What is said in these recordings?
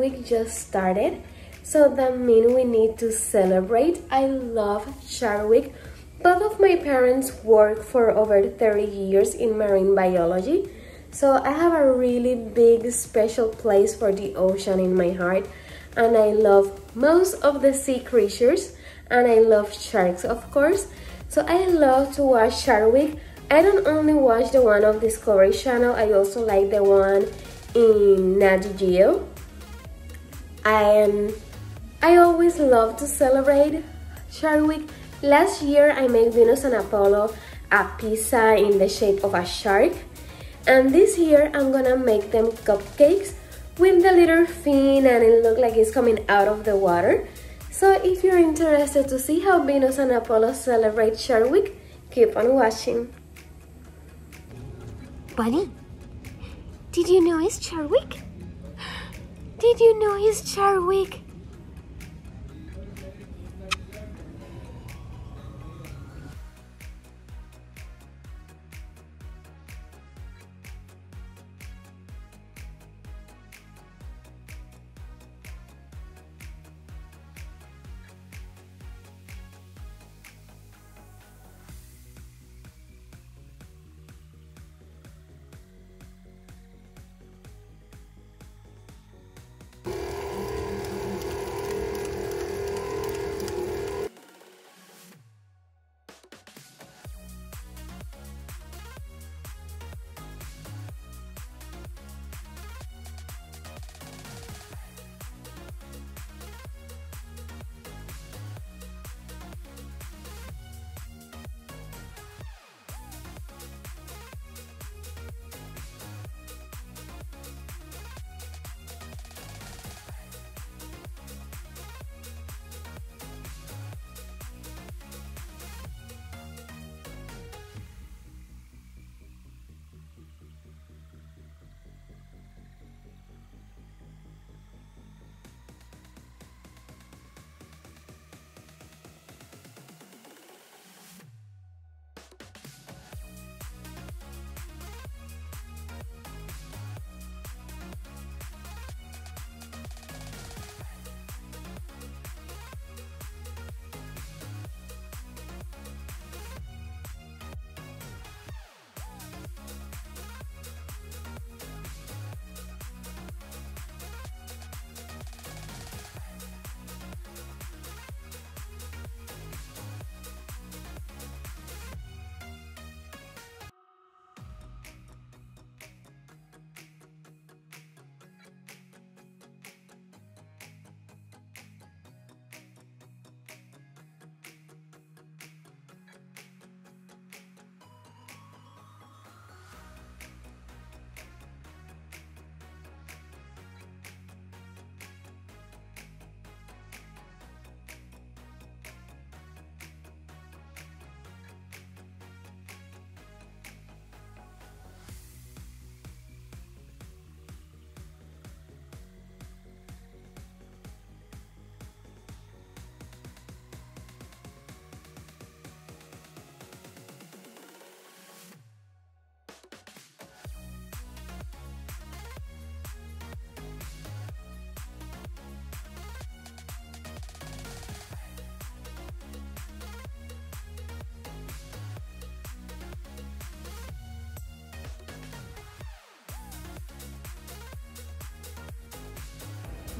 Week just started, so that means we need to celebrate. I love Shark Week. Both of my parents work for over 30 years in marine biology, so I have a really big special place for the ocean in my heart, and I love most of the sea creatures, and I love sharks, of course. So I love to watch Shark Week. I don't only watch the one of Discovery Channel, I also like the one in Nat Geo. And I always love to celebrate Shark Week. Last year I made Venus and Apollo a pizza in the shape of a shark. And this year I'm gonna make them cupcakes with the little fin and it look like it's coming out of the water. So if you're interested to see how Venus and Apollo celebrate Shark Week, keep on watching. Bunny, did you know it's Shark Week? Did you know he's Shark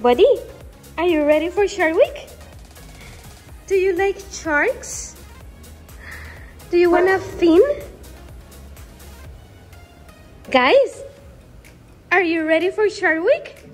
Buddy, are you ready for Shark Week? Do you like sharks? Do you want a fin? Guys, are you ready for Shark Week?